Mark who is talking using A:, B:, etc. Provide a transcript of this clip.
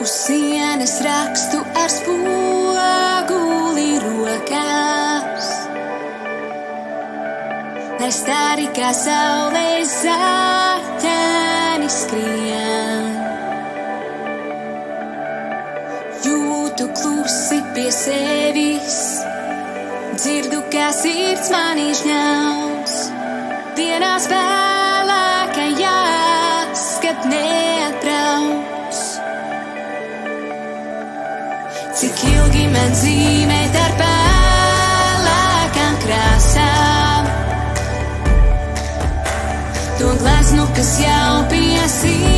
A: Uz sienas rakstu ar spoguli rokās. Lai stāri kā saulē zāķēni skrien. Jūtu klusi pie sevis, dzirdu, kā sirds manī žņaus. Dienās vēlākajās, Cik ilgi man zīmēt ar pelēkām krāsām? To gleznu, kas jau pie sīkām.